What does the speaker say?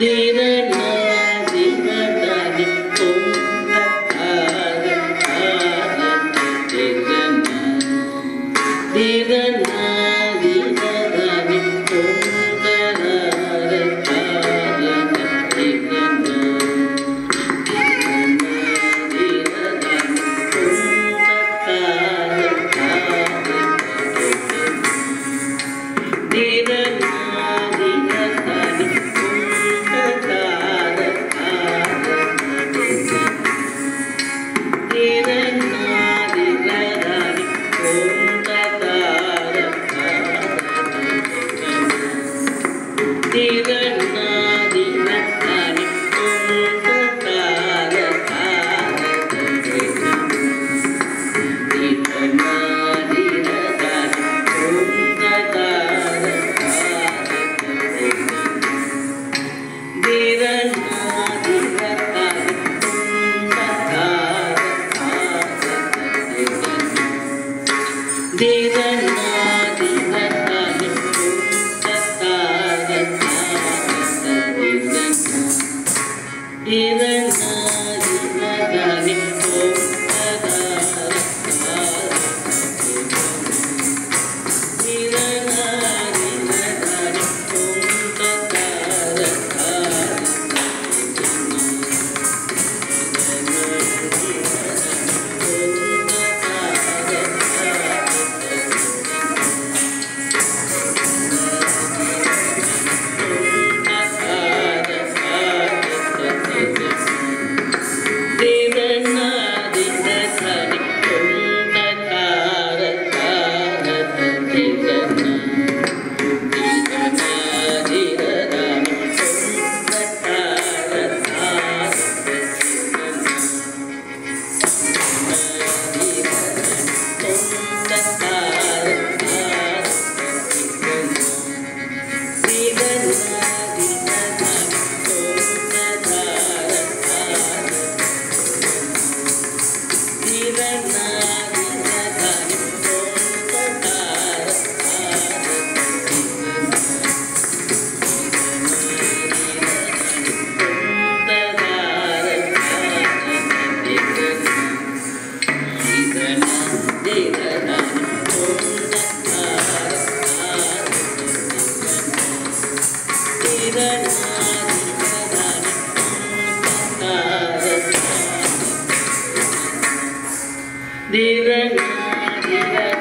Did Leave Jesus. Dira, dira,